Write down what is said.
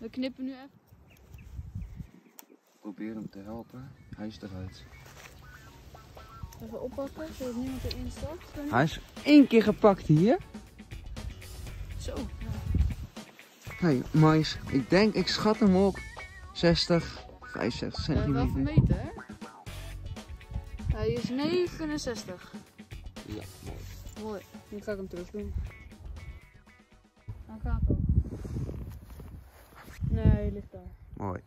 We knippen nu even. Probeer hem te helpen. Hij is eruit. Even oppakken, zodat niemand erin stapt. Hij is één keer gepakt hier. Zo. Hey, mais. Ik denk, ik schat hem op 60, 65 We hebben wel centimeter. vermeten, hè? Hij is 69. Ja, mooi. Mooi. Nu ga ik hem terug doen. bij